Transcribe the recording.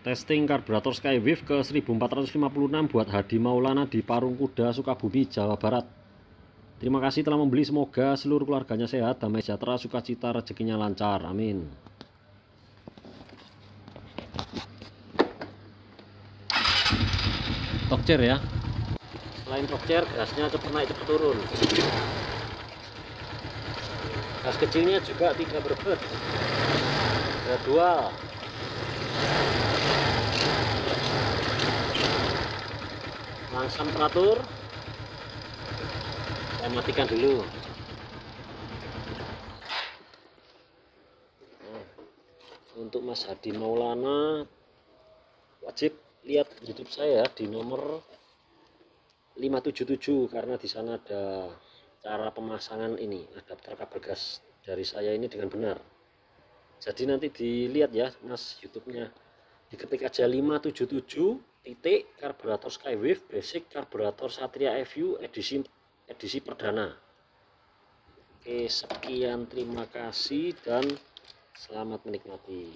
Testing karburator Skywave ke 1456 buat Hadi Maulana di Parung Kuda, Sukabumi, Jawa Barat. Terima kasih telah membeli. Semoga seluruh keluarganya sehat, damai sejahtera, sukacita, rezekinya lancar. Amin. Tokcer ya. Selain tokcer, gasnya cepat naik cepat turun. Gas kecilnya juga tidak berbet. Gradual. Langsung teratur. Saya matikan dulu. Nah, untuk Mas Hadi Maulana wajib lihat YouTube saya di nomor 577 karena di sana ada cara pemasangan ini adapter kabel gas dari saya ini dengan benar. Jadi nanti dilihat ya Mas YouTube-nya. Diketik aja 577 titik karburator Skywave basic karburator Satria FU edisi edisi perdana. Oke sekian terima kasih dan selamat menikmati